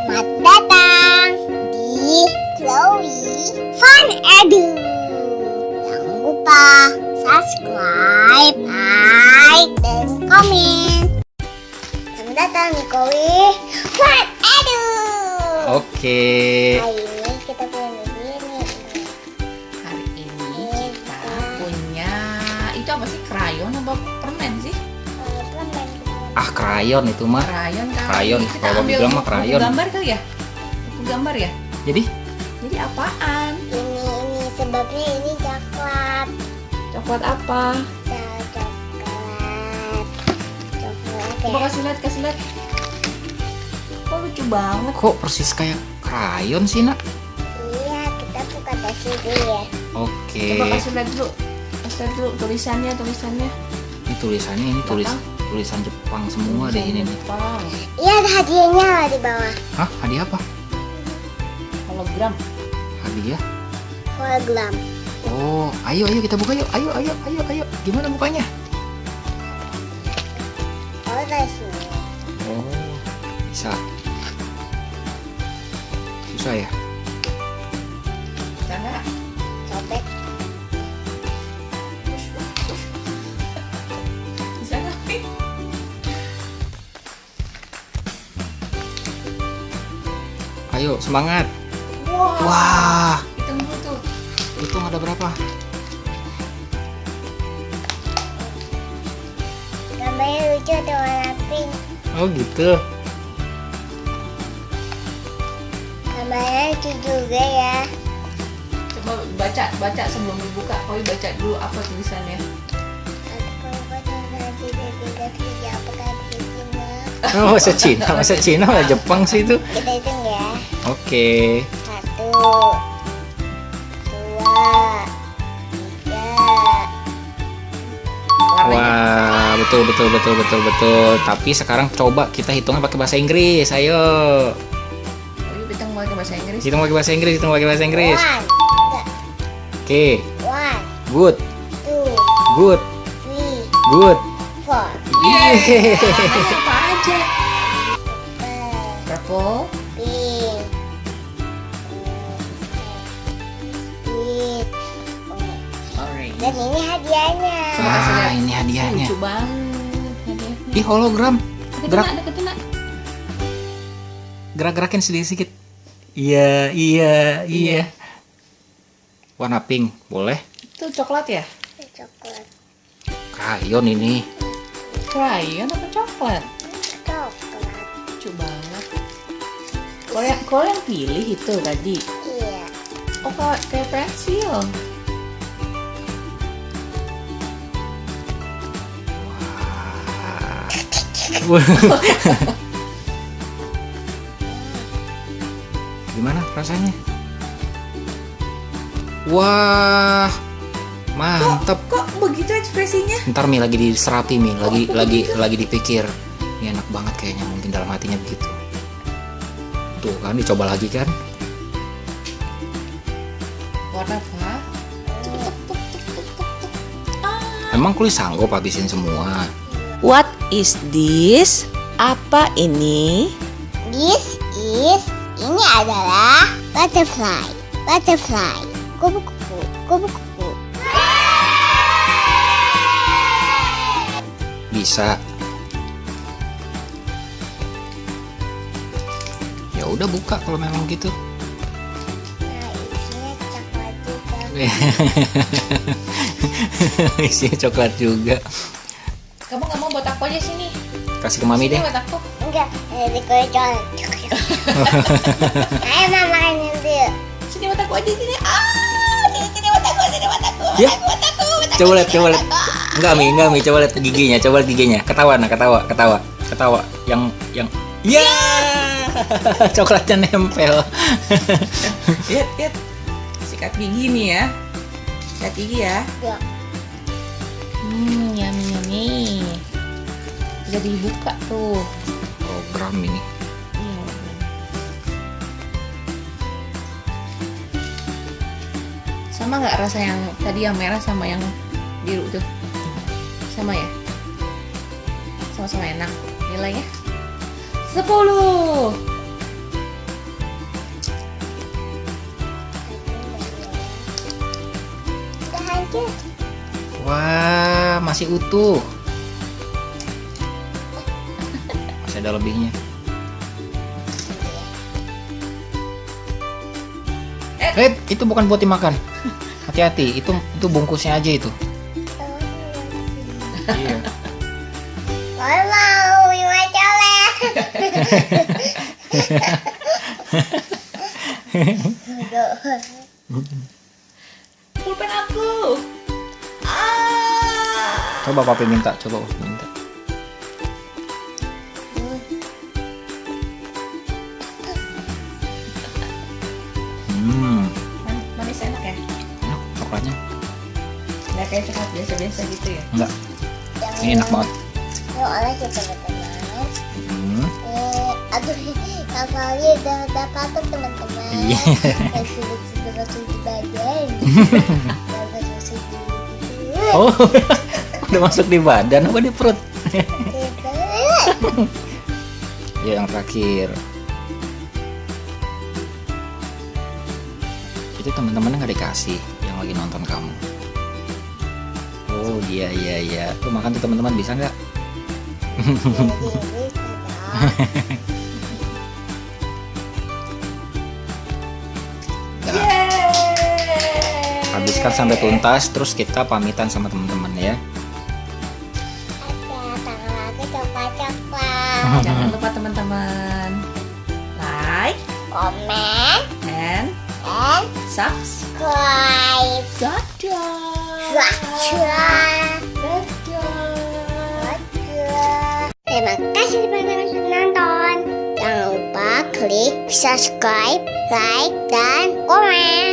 Selamat datang di Chloe Fun Edu. Jangan lupa subscribe, like, dan komen. Selamat datang di Chloe Fun Edu. Oke. Hari Ah krayon itu mah. Krayon kali. Krayon, Kita kalau ambil bilang mah buku krayon. gambar kali ya? Buku gambar ya? Jadi Jadi apaan? ini ini sebabnya ini coklat. Coklat apa? Ya, coklat. Coklat Coba ya. kasih lihat, kasih lihat. Kok lucu banget. kok persis kayak krayon sih nak? Iya, kita buka tas dulu ya. Oke. Coba kasih lihat dulu. Kasih lihat dulu tulisannya, tulisannya. Ini tulisannya ini tulis tulisan Jepang semua deh ini nih. Jepang. Iya, ada hadiahnya di bawah. Hah hadiah apa? Hologram. Hadiah? Hologram. Oh ayo ayo kita buka yuk. Ayo ayo ayo ayo. Gimana bukanya? Oh. Oh bisa. Susah ya? Bisa nggak? Ayo semangat. Wow. Wah Hitung dulu tuh. hitung ada berapa? Gambarnya lucu ada warna pink. Oh gitu. Gambarnya lucu juga ya. Coba baca, baca sebelum dibuka. Koi baca dulu apa tulisannya. Oh masa Cina masa Cina masa Jepang sih itu. Kita hitung Oke. Satu, dua, tiga, Warnanya. Wah, betul betul betul betul betul. Tapi sekarang coba kita hitungnya pakai bahasa Inggris. Ayo. Hitung pakai bahasa Inggris. Hitung pakai bahasa Inggris, hitung pakai bahasa Inggris. one, Oke. one, Good. two, Good. three, Good. four. Yeay. Warnanya apa aja? Purple, dan ini hadiahnya. Wah, ini hadiahnya. Lucu banget hadiahnya. Ih, hologram. Deketin Gerak deketin gerak-gerakin sedikit-sedikit. Iya, iya, iya. Warna pink, boleh? Itu coklat ya? Coklat, Krayon ini. Krayon apa coklat? coklat. Lucu banget. Kalau yang, kalau yang pilih itu tadi. Iya. Oh, kayak, kayak pensil. Gimana rasanya? Wah, mantep. Kok begitu ekspresinya? Ntar Mi lagi diserapi Mi, lagi lagi lagi dipikir. Ini enak banget kayaknya mungkin dalam hatinya begitu. Tuh kan dicoba lagi kan? Warna apa? Emang kulis sanggup habisin semua. What is this? Apa ini? This is ini adalah butterfly. Butterfly. Kupu-kupu. Kupu-kupu. Bisa. Ya udah buka kalau memang gitu. Nah, isinya coklat juga. Kamu nggak mau buat aku aja sini? Kasih ke mami Sini deh. buat aku. Enggak, eh, di kue coklat. Ayo mama makan dulu. Sini buat aku aja sini. Ah, sini sini buat aku, sini buat aku. Buat Ya. aku, buat aku, buat. Coba lihat, coba lihat. Enggak mi, enggak mi. Coba lihat giginya, coba lihat giginya. Ketawa nah, ketawa, ketawa, ketawa. Yang yang Ya, coklatnya nempel. Lihat, lihat. Sikat gigi nih ya. Sikat gigi ya. Ya. Hmm dibuka tuh. Oh, Program ini iya, sama nggak rasa yang tadi yang merah sama yang biru tuh? Sama ya? Sama-sama enak. Nilainya 10 Wah, masih utuh. Masih ada lebihnya. Eh, itu bukan buat dimakan. Hati-hati, itu itu bungkusnya aja itu. Iya. Mau. Pulpen aku. Ah. Coba papi minta, coba papi minta. Hmm, Man- Manis enak ya? enak coklatnya. Nggak kayak coklat biasa-biasa gitu ya? Enggak, ini enak banget. Yuk oleh kita teman-teman. Hmm. Eh, aduh, kafalnya udah udah teman-teman. Iya. Kayak sudah sudah masuk di badan. Oh, udah masuk di badan apa di perut? Ya yang terakhir. Itu teman-teman nggak dikasih yang lagi nonton kamu. Oh iya iya iya. Tuh makan tuh teman-teman bisa nggak? Nah, Yeay. habiskan sampai tuntas, terus kita pamitan sama teman-teman ya. Jangan lupa teman-teman like Komen and and subscribe. Dadah. Dadah. Terima kasih teman-teman sudah nonton. Jangan lupa klik subscribe, like, dan komen.